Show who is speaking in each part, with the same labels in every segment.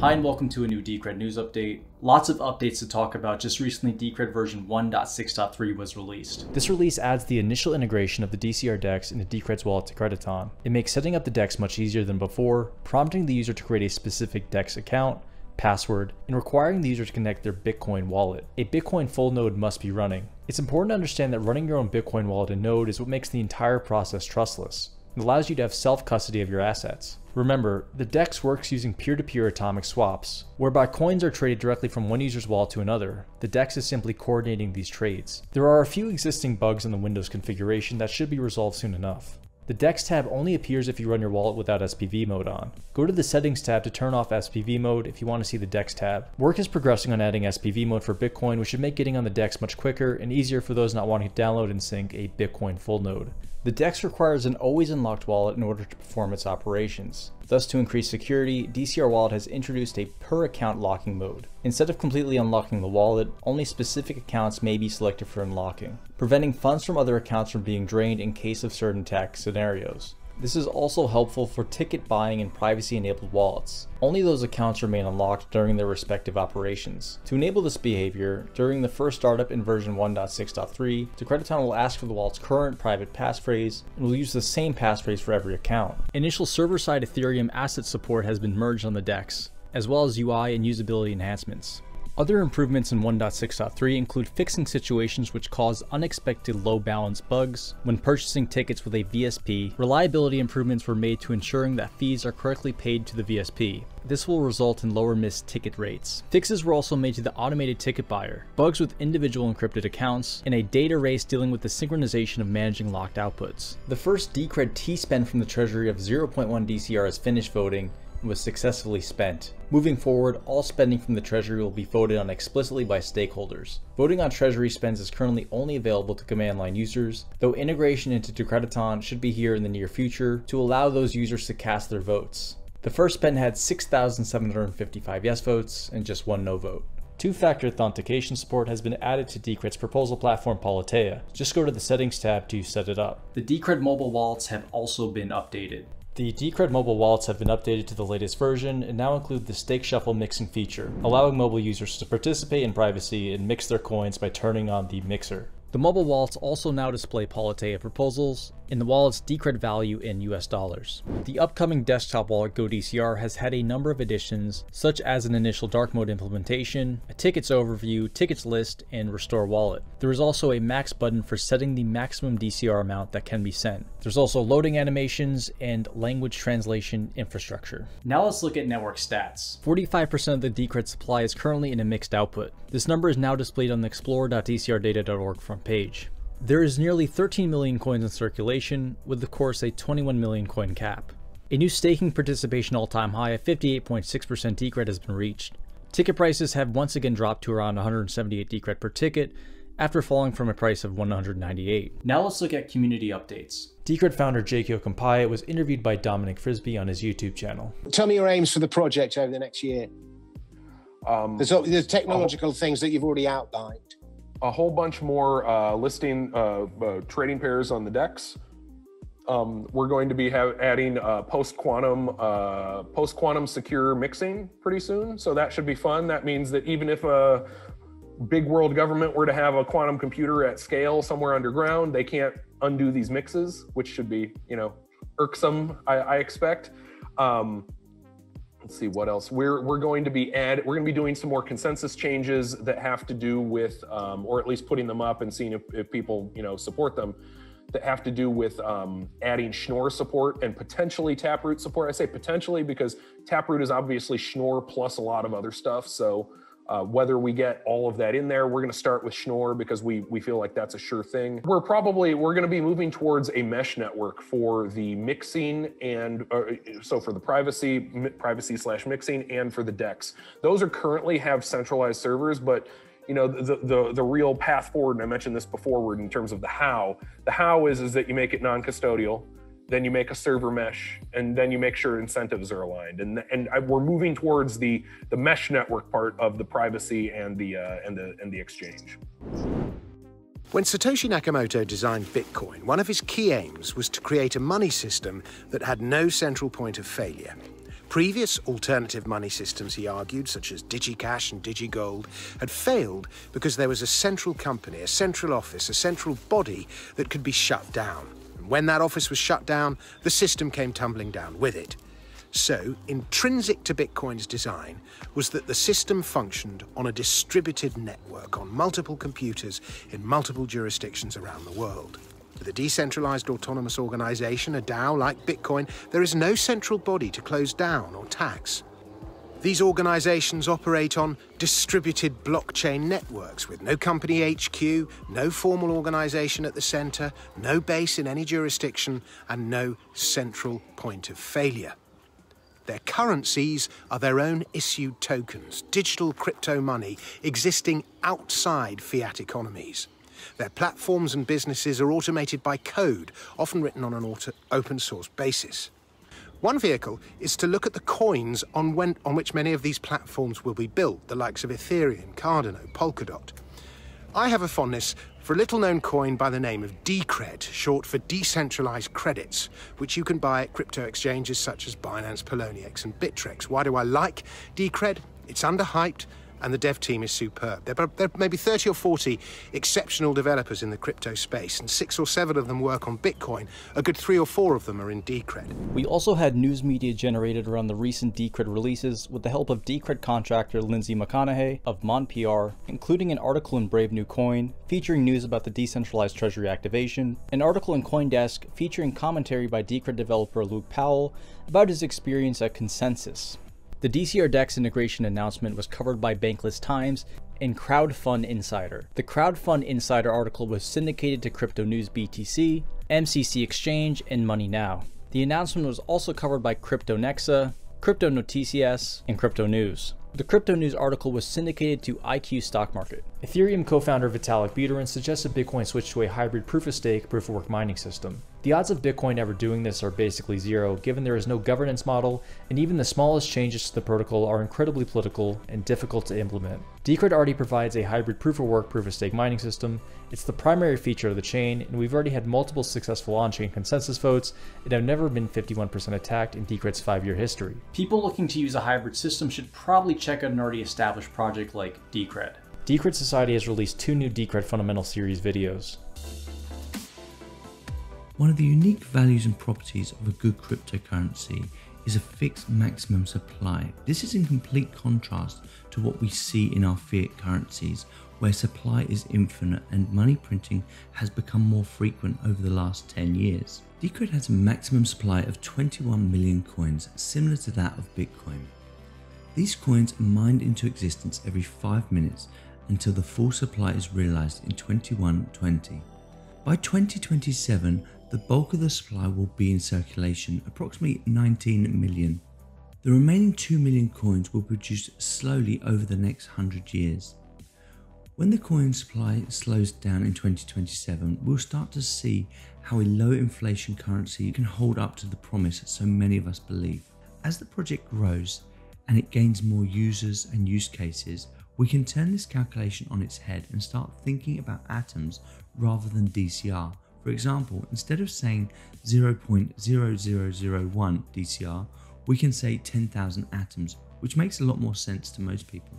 Speaker 1: Hi and welcome to a new Decred news update. Lots of updates to talk about. Just recently, Decred version 1.6.3 was released. This release adds the initial integration of the DCR DEX into Decred's wallet Decrediton. It makes setting up the DEX much easier than before, prompting the user to create a specific DEX account, password, and requiring the user to connect their Bitcoin wallet. A Bitcoin full node must be running. It's important to understand that running your own Bitcoin wallet and Node is what makes the entire process trustless. It allows you to have self-custody of your assets. Remember, the DEX works using peer-to-peer -peer atomic swaps, whereby coins are traded directly from one user's wallet to another. The DEX is simply coordinating these trades. There are a few existing bugs in the Windows configuration that should be resolved soon enough. The DEX tab only appears if you run your wallet without SPV mode on. Go to the settings tab to turn off SPV mode if you want to see the DEX tab. Work is progressing on adding SPV mode for Bitcoin which should make getting on the DEX much quicker and easier for those not wanting to download and sync a Bitcoin full node. The DEX requires an always unlocked wallet in order to perform its operations. Thus, to increase security, DCR Wallet has introduced a per account locking mode. Instead of completely unlocking the wallet, only specific accounts may be selected for unlocking, preventing funds from other accounts from being drained in case of certain tax scenarios. This is also helpful for ticket buying and privacy enabled wallets. Only those accounts remain unlocked during their respective operations. To enable this behavior, during the first startup in version 1.6.3, Decrediton will ask for the wallet's current private passphrase and will use the same passphrase for every account. Initial server-side Ethereum asset support has been merged on the DEX, as well as UI and usability enhancements. Other improvements in 1.6.3 include fixing situations which cause unexpected low balance bugs when purchasing tickets with a VSP. Reliability improvements were made to ensuring that fees are correctly paid to the VSP. This will result in lower missed ticket rates. Fixes were also made to the automated ticket buyer, bugs with individual encrypted accounts, and a data race dealing with the synchronization of managing locked outputs. The first Decred T-spend from the treasury of 0.1 DCR is finished voting, was successfully spent. Moving forward, all spending from the Treasury will be voted on explicitly by stakeholders. Voting on Treasury spends is currently only available to command line users, though integration into Decrediton should be here in the near future to allow those users to cast their votes. The first spend had 6,755 yes votes and just one no vote. Two-factor authentication support has been added to Decred's proposal platform Politeia. Just go to the settings tab to set it up. The Decred mobile wallets have also been updated. The Decred mobile wallets have been updated to the latest version and now include the Stake Shuffle mixing feature, allowing mobile users to participate in privacy and mix their coins by turning on the mixer. The mobile wallets also now display Politeia proposals, in the wallet's Decred value in US dollars. The upcoming desktop wallet GoDCR has had a number of additions, such as an initial dark mode implementation, a tickets overview, tickets list, and restore wallet. There is also a max button for setting the maximum DCR amount that can be sent. There's also loading animations and language translation infrastructure. Now let's look at network stats. 45% of the Decred supply is currently in a mixed output. This number is now displayed on the explorer.dcrdata.org front page. There is nearly 13 million coins in circulation, with of course a 21 million coin cap. A new staking participation all-time high of 58.6% Decred has been reached. Ticket prices have once again dropped to around 178 Decred per ticket, after falling from a price of 198. Now let's look at community updates. Decred founder Jake Yocom-Piatt was interviewed by Dominic Frisby on his YouTube channel.
Speaker 2: Tell me your aims for the project over the next year. Um, there's, there's technological things that you've already outlined
Speaker 3: a whole bunch more uh, listing uh, uh, trading pairs on the DEX. Um, we're going to be adding uh, post quantum uh, post quantum secure mixing pretty soon, so that should be fun. That means that even if a big world government were to have a quantum computer at scale somewhere underground, they can't undo these mixes, which should be you know irksome. I, I expect. Um, let's see what else. We're we're going to be add we're going to be doing some more consensus changes that have to do with um, or at least putting them up and seeing if, if people you know support them that have to do with um, adding schnorr support and potentially taproot support. I say potentially because taproot is obviously schnorr plus a lot of other stuff. So uh, whether we get all of that in there, we're going to start with Schnorr because we we feel like that's a sure thing. We're probably we're going to be moving towards a mesh network for the mixing and uh, so for the privacy privacy slash mixing and for the DEX. Those are currently have centralized servers, but you know the, the the real path forward and i mentioned this before in terms of the how the how is is that you make it non-custodial then you make a server mesh, and then you make sure incentives are aligned. And and we're moving towards the the mesh network part of the privacy and the uh, and the and the exchange.
Speaker 2: When Satoshi Nakamoto designed Bitcoin, one of his key aims was to create a money system that had no central point of failure. Previous alternative money systems, he argued, such as DigiCash and DigiGold, had failed because there was a central company, a central office, a central body that could be shut down. When that office was shut down, the system came tumbling down with it. So, intrinsic to Bitcoin's design was that the system functioned on a distributed network on multiple computers in multiple jurisdictions around the world. With a decentralized autonomous organization, a DAO like Bitcoin, there is no central body to close down or tax. These organizations operate on distributed blockchain networks with no company HQ, no formal organization at the center, no base in any jurisdiction, and no central point of failure. Their currencies are their own issued tokens, digital crypto money existing outside fiat economies. Their platforms and businesses are automated by code, often written on an open source basis. One vehicle is to look at the coins on, when, on which many of these platforms will be built, the likes of Ethereum, Cardano, Polkadot. I have a fondness for a little known coin by the name of Decred, short for decentralized credits, which you can buy at crypto exchanges such as Binance, Poloniex, and Bittrex. Why do I like Decred? It's underhyped and the dev team is superb. There are, there are maybe 30 or 40 exceptional developers in the crypto space, and six or seven of them work on Bitcoin. A good three or four of them are in Decred.
Speaker 1: We also had news media generated around the recent Decred releases with the help of Decred contractor Lindsay McConaughey of Monde PR, including an article in Brave New Coin featuring news about the decentralized treasury activation, an article in Coindesk featuring commentary by Decred developer Luke Powell about his experience at Consensus. The DCR DEX integration announcement was covered by Bankless Times and Crowdfund Insider. The Crowdfund Insider article was syndicated to Crypto News BTC, MCC Exchange, and Money Now. The announcement was also covered by Crypto Nexa, Crypto Noticias, and Crypto News. The Crypto News article was syndicated to IQ Stock Market. Ethereum co-founder Vitalik Buterin suggested Bitcoin switch to a hybrid proof-of-stake, proof-of-work mining system. The odds of Bitcoin ever doing this are basically zero, given there is no governance model, and even the smallest changes to the protocol are incredibly political and difficult to implement. Decred already provides a hybrid proof-of-work, proof-of-stake mining system. It's the primary feature of the chain, and we've already had multiple successful on-chain consensus votes, and have never been 51% attacked in Decred's five-year history. People looking to use a hybrid system should probably check out an already established project like Decred. Decred Society has released two new Decred Fundamental Series videos.
Speaker 4: One of the unique values and properties of a good cryptocurrency is a fixed maximum supply. This is in complete contrast to what we see in our fiat currencies, where supply is infinite and money printing has become more frequent over the last 10 years. Decred has a maximum supply of 21 million coins, similar to that of Bitcoin. These coins are mined into existence every 5 minutes until the full supply is realized in 2120. By 2027, the bulk of the supply will be in circulation, approximately 19 million. The remaining 2 million coins will be produced slowly over the next 100 years. When the coin supply slows down in 2027, we'll start to see how a low inflation currency can hold up to the promise so many of us believe. As the project grows and it gains more users and use cases, we can turn this calculation on its head and start thinking about atoms rather than DCR. For example, instead of saying 0.0001 DCR, we can say 10,000 atoms, which makes a lot more sense to most people.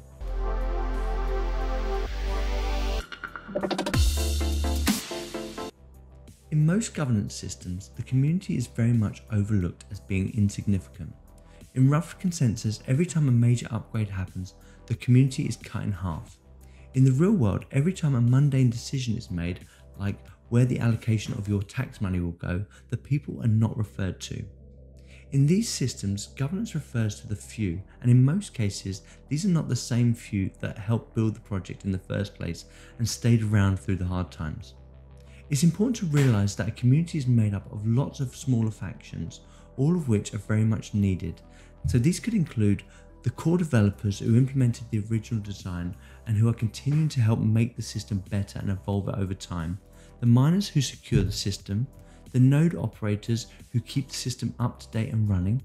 Speaker 4: In most governance systems, the community is very much overlooked as being insignificant. In rough consensus, every time a major upgrade happens, the community is cut in half. In the real world, every time a mundane decision is made, like where the allocation of your tax money will go, the people are not referred to. In these systems, governance refers to the few, and in most cases, these are not the same few that helped build the project in the first place and stayed around through the hard times. It's important to realize that a community is made up of lots of smaller factions, all of which are very much needed. So these could include the core developers who implemented the original design and who are continuing to help make the system better and evolve it over time, the miners who secure the system, the node operators who keep the system up to date and running,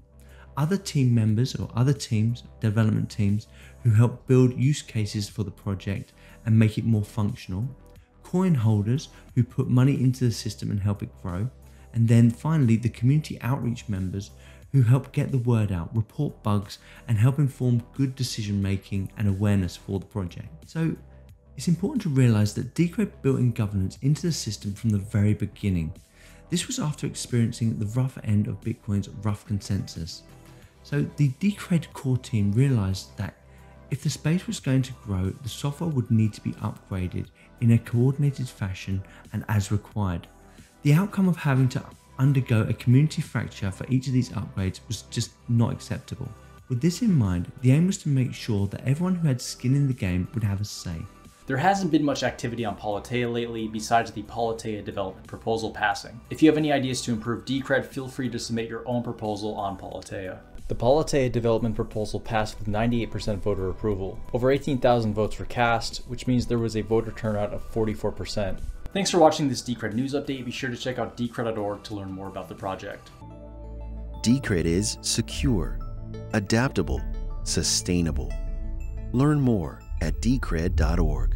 Speaker 4: other team members or other teams, development teams who help build use cases for the project and make it more functional, coin holders who put money into the system and help it grow. And then finally, the community outreach members who help get the word out, report bugs, and help inform good decision making and awareness for the project. So it's important to realize that Decred built in governance into the system from the very beginning. This was after experiencing the rough end of Bitcoin's rough consensus. So the Decred core team realized that if the space was going to grow, the software would need to be upgraded in a coordinated fashion and as required. The outcome of having to undergo a community fracture for each of these upgrades was just not acceptable. With this in mind, the aim was to make sure that everyone who had skin in the game would have a say.
Speaker 1: There hasn't been much activity on Politeia lately besides the Politeia development proposal passing. If you have any ideas to improve Decred, feel free to submit your own proposal on Politeia. The Politeia development proposal passed with 98% voter approval. Over 18,000 votes were cast, which means there was a voter turnout of 44%. Thanks for watching this Decred news update. Be sure to check out decred.org to learn more about the project.
Speaker 5: Decred is secure, adaptable, sustainable. Learn more at decred.org.